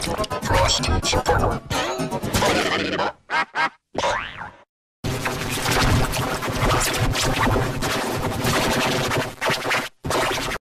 Frost, Chicago.